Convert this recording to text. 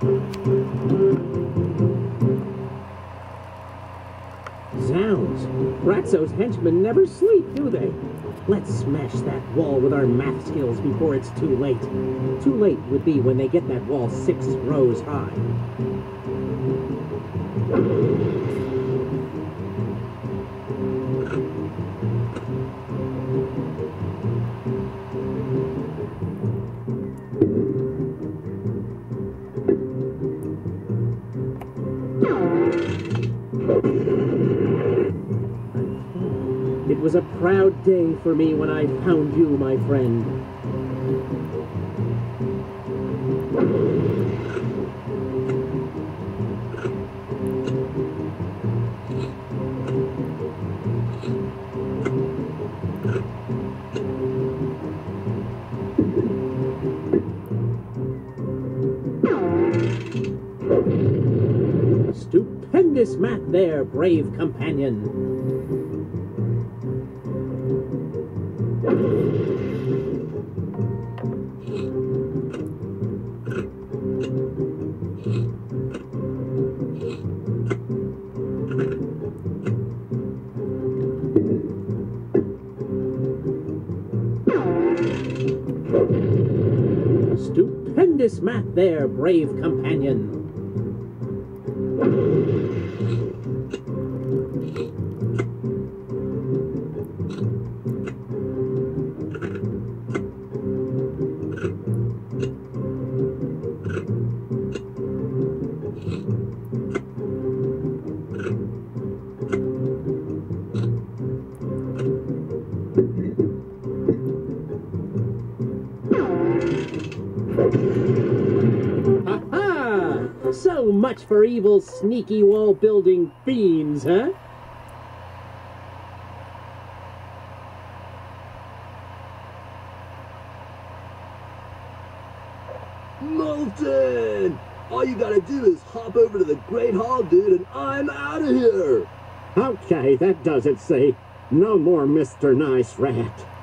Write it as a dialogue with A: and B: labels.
A: Zounds! Ratzo's henchmen never sleep, do they? Let's smash that wall with our math skills before it's too late. Too late would be when they get that wall six rows high. It was a proud day for me when I found you, my friend. Stupendous math there, brave companion. Stupendous math there, brave companion. Ha ha! So much for evil, sneaky wall building fiends, huh?
B: Molten! All you gotta do is hop over to the Great Hall, dude, and I'm out of here!
A: Okay, that does it, see. No more Mr. Nice Rat.